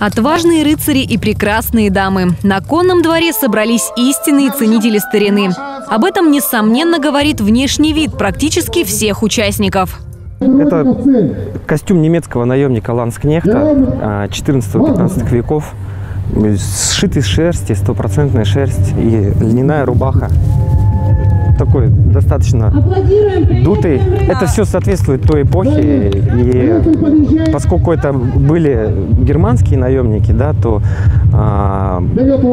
Отважные рыцари и прекрасные дамы. На конном дворе собрались истинные ценители старины. Об этом, несомненно, говорит внешний вид практически всех участников. Это костюм немецкого наемника Ланскнехта 14-15 веков, сшитый из шерсти, стопроцентная шерсть и льняная рубаха такой достаточно дутый. Это все соответствует той эпохе. И поскольку это были германские наемники, да, то а,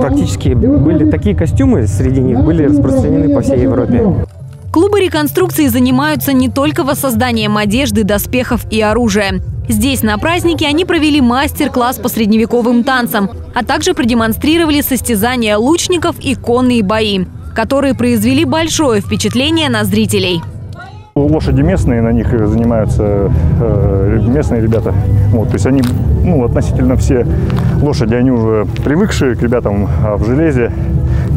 практически были такие костюмы среди них были распространены по всей Европе. Клубы реконструкции занимаются не только воссозданием одежды, доспехов и оружия. Здесь на празднике они провели мастер-класс по средневековым танцам, а также продемонстрировали состязания лучников и конные бои которые произвели большое впечатление на зрителей. Лошади местные, на них занимаются э, местные ребята. Вот, то есть они, ну, относительно все лошади, они уже привыкшие к ребятам а в железе,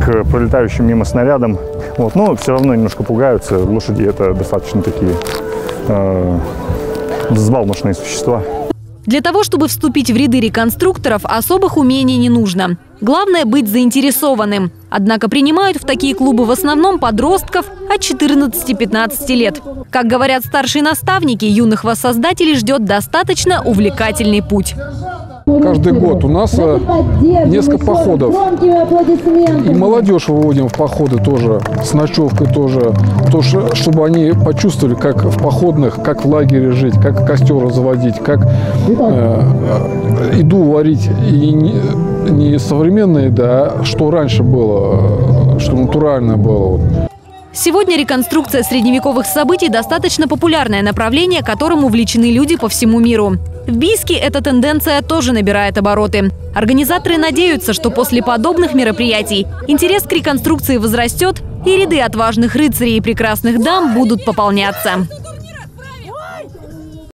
к пролетающим мимо снарядам. Вот, но все равно немножко пугаются. Лошади это достаточно такие э, взбалмошные существа. Для того, чтобы вступить в ряды реконструкторов, особых умений не нужно. Главное – быть заинтересованным. Однако принимают в такие клубы в основном подростков от 14-15 лет. Как говорят старшие наставники, юных воссоздателей ждет достаточно увлекательный путь. Каждый год у нас э, несколько походов. И молодежь выводим в походы тоже, с ночевкой тоже. То, чтобы они почувствовали, как в походных, как в лагере жить, как костер заводить, как э, э, еду варить. И не, не современные, да, а что раньше было, что натурально было. Сегодня реконструкция средневековых событий достаточно популярное направление, которым увлечены люди по всему миру. В Бийске эта тенденция тоже набирает обороты. Организаторы надеются, что после подобных мероприятий интерес к реконструкции возрастет и ряды отважных рыцарей и прекрасных дам будут пополняться.